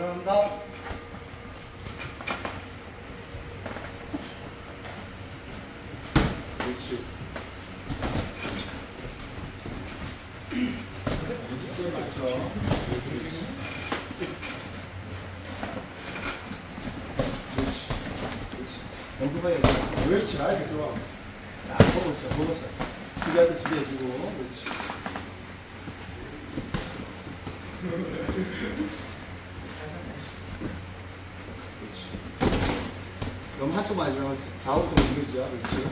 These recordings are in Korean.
감사합니다. 그렇지. 그렇지, 맞죠. 그렇지. 그렇지. 공격해야 돼. 그렇지, 나이스. 야, 보고 있어, 보고 있어. 수비해주고, 그렇지. 그렇지. 한쪽만 하지 말고 좌우로 좀 움직여주자. 그렇지.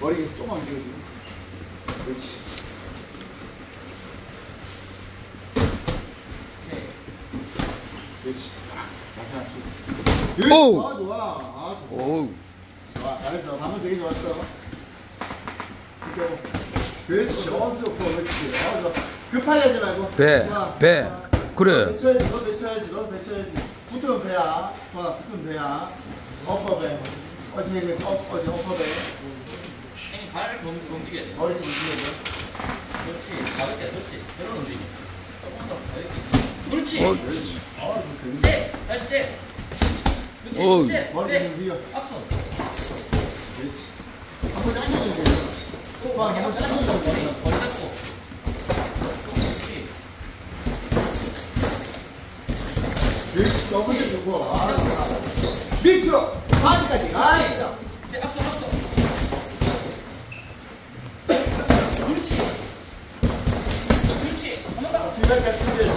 머리 조금만 움직여줘. 그렇지. 그렇지. 자세. 그렇지. 오우. 아, 좋아. 아, 좋아. 오우. 좋아, 잘했어. 방금 되게 좋았어. 그렇지. 좋고, 그렇지. 어, 좋아. 급하게 하지 말고. 배, 좋아, 배. 좋아. 그래. 너 배쳐야지, 너 배쳐야지, 너 배쳐야지. 붙으면 배야. 좋아, 붙으면 배야. 엎어 배. 어제 그 엎, 어제 엎어 배. 형님 발을 더 움직여야 돼. 머리 좀 움직여줘. 그렇지. 가볍게. 그렇지. 이런 움직임. 조금 더 가볍게. 그렇지. 어. 그렇지. 어, 그 근데. 잽. 다시 잽. 그렇지. 잽. 머리 좀. 움직여. 앞손. 그렇지. 한번 당겨주면 돼. 또 좋아, 한번 머리. 돼. 머리 잡고. 그렇지. 그렇지. 너 혼자 주고. 아. 밑으로. 바지까지. 아, 있어. 이제 앞손 앞손. 그렇지. 그렇지. 한번 더. 수비까지 수비해줘.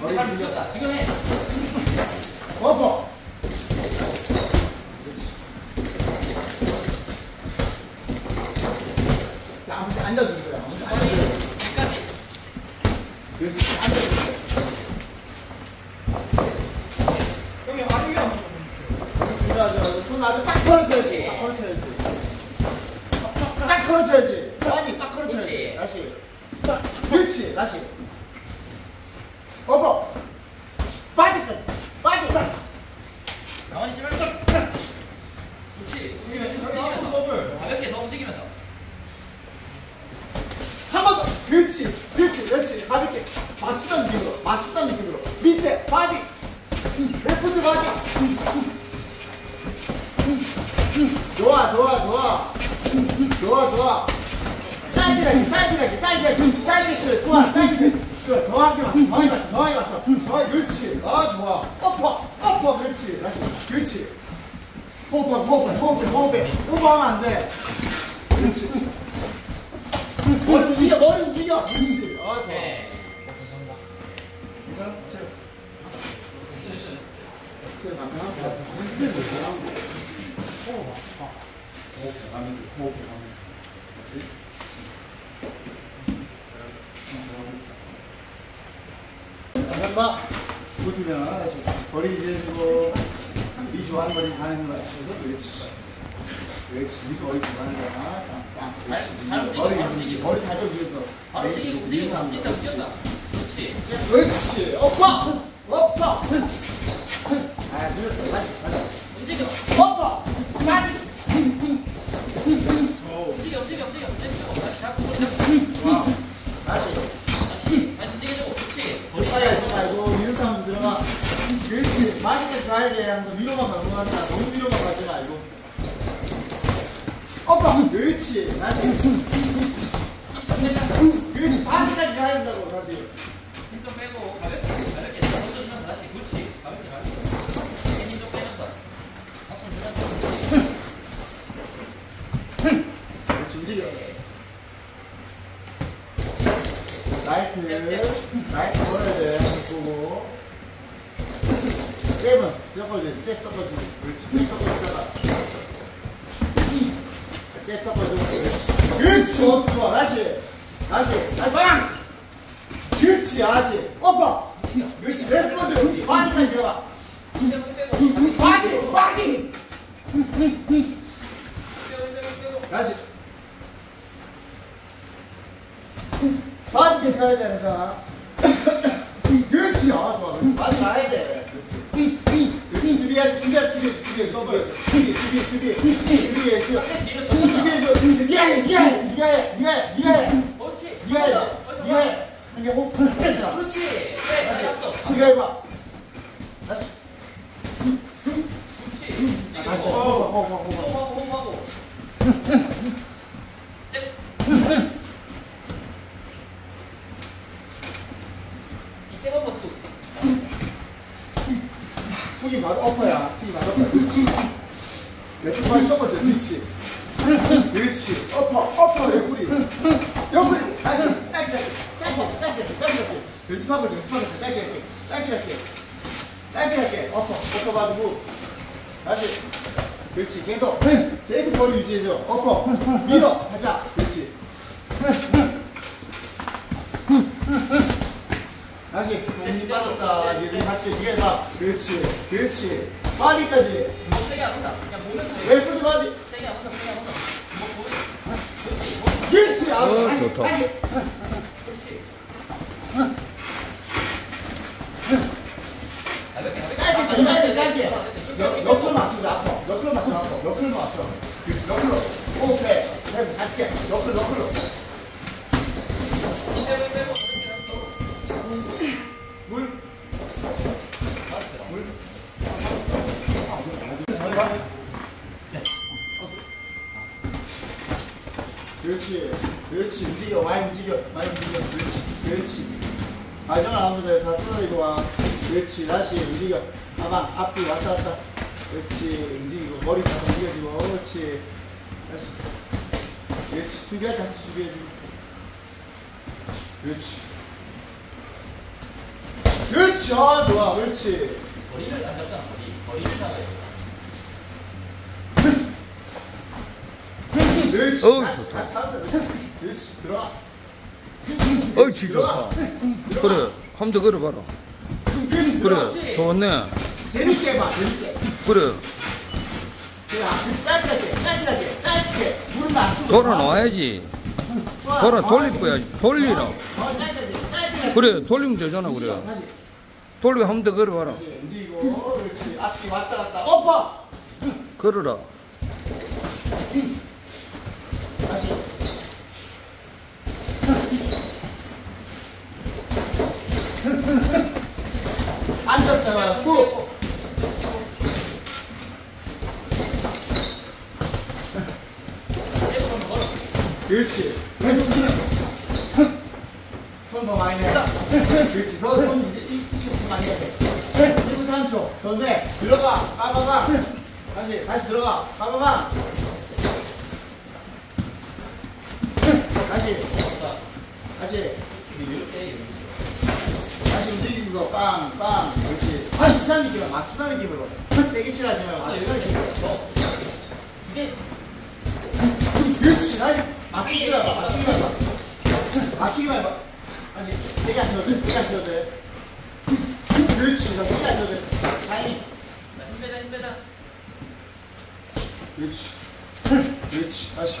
머리. 묶였다. 지금 해. 그렇지. 야, 한 번씩 앉아주는 거야. 한 번씩 머리. 앉아주는 거야. 여기까지. 그렇지. 앉아주는 거야. 형님 아니게 한번 좀 자, 자, 손 아주 딱 걸어쳐야지. 딱 걸어쳐야지. 딱 걸어쳐야지. 아니, 딱 걸어쳐야지. 그렇지. 다시. 그렇지. 다시. 어퍼. 바디까지. 바디. 가만히 있지 말고. 그렇지. 형님 형님 앞손 더블 가볍게 더 움직이면서. 한 번 더. 그렇지. 그렇지. 그렇지. 가볍게. 맞추던 느낌으로. 맞추던 느낌으로. 밑에 바디. 레프트 바디. 좋아, 좋아, 좋아. 좋아, 좋아. 짧게, 짧게, 짧게, 짧게 치. 좋아, 짧게. 좋아, 정확히 맞춰, 정확히 맞춰, 정확히 맞춰. 정확히, 그렇지. 아, 좋아. 엎어, 엎어, 그렇지. 그렇지. 호흡해, 호흡해, 호흡해, 호흡해. 호흡하면 안 돼. 그렇지. 머리 움직여, 머리 움직여. 그렇지. 아, 좋아. 괜찮아? 간편하게. 호흡해 가면서, 호흡해 가면서. 그렇지? 잠깐만. 붙으면 머리 이제 주고 이 좋아하는 머리 가는 거야. 그렇지. 그렇지. 이 머리 좋아하는 거야. 딱, 딱. 그렇지. 머리, 발 움직이고. 머리 살짝 위에서. 바로 움직이고 움직이고 위에서 움직였다 그렇지. 그렇지. 그렇지. 엎어! 엎어! 아, 늦었어. 다시, 다시. 움직여. 엎어! 빠지! 움직여 움직여 움직여 움직여. 다시 잡고 머리 잡고. 와. 다시. 다시 다시 움직여주고. 그렇지. 머리. 가까이 하지 말고, 이렇게 하면 들어가. 그렇지. 마지막에 가야 돼. 하면서 위로만 가는 거다. 너무 위로만 가지 말고. 엎어! 그렇지. 다시. 그렇지. 바지까지 가야 된다고, 다시. 힘좀 빼고 가볍게 가볍게 던져주면서 다시. 그렇지. 가볍게 가볍게. 힘좀 빼면서. 앞손 주면서. 그렇지. 움직여. 라이트. 라이트 걸어야 돼. 보고. 세븐. 섞어줘야지. 색 섞어주고. 그렇지. 색 섞어주다가. 색 섞어주고. 그렇지. 그렇지. 어, 좋아. 다시. 다시. 다시. 빵! 그렇지. 다시. 엎 수비해야지. 수비, 수비, 수비. 수비, 수비, 수비. 수비해. 수비. 니가 해, 니가 해, 니가 해, 니가 해, 니가 해. 그렇지. 니가 해, 니가 봐. 해. 한개 호흡. 그렇지. 네, 합성. 이거 해봐. 다시. 그렇지. 자, 다시. 호흡, 호흡, 호흡, 호흡. 호흡하고 호흡하고. 잽. 이제 한번 투. 훅이 바로 엎어야. 훅이 바로 엎어야. 그렇지. 왼쪽 발이 썩어져. 그렇지. 그렇지. 엎어, 엎어, 옆구리. 옆구리. 다시. 짧게, 짧게. 짧게, 짧게, 짧게. 연습하고, 연습하고. 짧게, 짧게. 짧게, 짧게. 짧게. 엎어, 엎어 가지고. 다시. 그렇지. 계속. 계속 거리 유지해줘. 엎어. 밀어. 가자. 그렇지. 다시. 몸이 빠졌다. 얘들 같이 뒤에다. 그렇지. 그렇지. 바디까지. 목 세게 안 온다. 그냥 해. 왼손 바디. 세게 안 온다. 세게 안 온다. 목 보면. 그렇지. 목. 그렇지. 아, 어, 다시, 좋다. 다시. 그렇지. 짧게 쳐, 짧게, 짧게. 옆으로 맞추자, 앞으로. 옆으로 맞춰, 앞으로. 옆으로 맞춰. 그렇지, 옆으로. 오케이. 해, 다섯 개. 옆으로, 옆으로. 힘 빼고 힘 빼고. 가볍게 물. 가볍게. 물. 그렇지. 그렇지. 움직여. 많이 움직여. 많이 움직여. 그렇지. 그렇지. 발정을 안 하면 다 쓰러지고 와. 그렇지. 다시 움직여. 가방, 앞뒤 왔다 갔다. 그렇지. 움직이고. 머리 다 움직여주고. 그렇지. 다시. 그렇지. 수비할 때 같이 수비해주고. 그렇지. 그렇지. 아, 좋아. 그렇지. 거리를 안 잡잖아. 거리. 거리를 잡아야 돼. 그렇지. 어우, 좋다. 그렇지. 어이치 들어가. 좋다. 그래, 한번더 걸어봐라. 그래, 좋네. 재밌게 해봐. 재밌게. 그래, 짧게. 짧게. 짧게. 무릎 낮추고. 돌아 놔야지. 좋아. 돌아 더 돌릴. 거야. 돌리라. 할게. 그래, 돌리면 되잖아, 그래. 돌리고 한 번 더 걸어봐라. 움직이고. 그렇지. 앞뒤 왔다 갔다. 엎어. 걸어라. 앉았다가 걸어. 그렇지. 손더 많이 내. 그렇지. 너손 이제 1초 많이 해. 1분 3초. 그런데 들어가. 빠바방. 다시, 다시 들어가. 빠바방. 다시. 다시. 그렇지. 이렇게 이렇게. 다시 움직이면서 빵, 빵. 그렇지. 맞추는 느낌으로, 맞추는 느낌으로. 세게 치라지 말고 아니 맞추는 이렇게. 느낌으로. 너. 이게 그렇지. 다시 맞추기만 해봐. 맞추기만 해봐. 맞추기만 해봐. 다시 세게 안 쳐도 돼. 세게 안 쳐도 돼. 그렇지. 너 세게 안 쳐도 돼. 타이밍. 자, 힘 빼다 힘 빼다. 그렇지. 그렇지. 다시.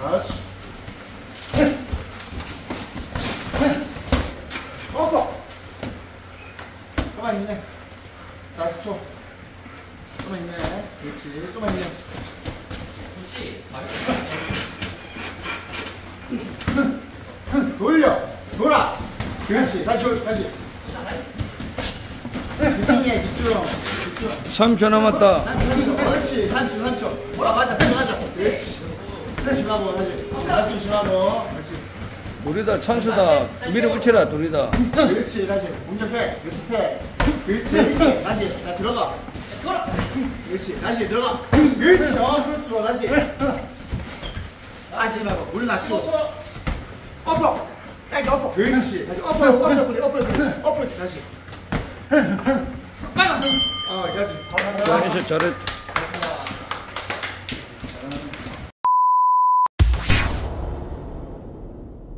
그렇지. 엎어. 가만히 있네. 40초. 조금만 있네. 그렇지. 조금만 있네. 그렇지. 돌려. 돌아. 그렇지. 다시, 돌- 다시. 집중해, 집중. 집중. 3초 남았다. 3초, 그렇지. 3초, 3초. 뭐라 맞아, 맞아. 그렇지. 조심하고, 다시. 다시 조심하고. 그렇지. 우리다 찬수다. 밀어붙여라, 둘이다. 그렇지, 다시. 운전해. 연습해. 그렇지. 다시. 자, 들어가. 자, 걸어. 그렇지. 다시 들어가. 그렇지. 어, 그렇지. 다시. 다시 말고. 우리. 쳐. 엎어. 짧게 엎어. 그렇지. 다시 엎어, 엎어, 엎어, 엎어, 엎어. 다시. 빨리. 어, 다시. 잘했어, 잘했어.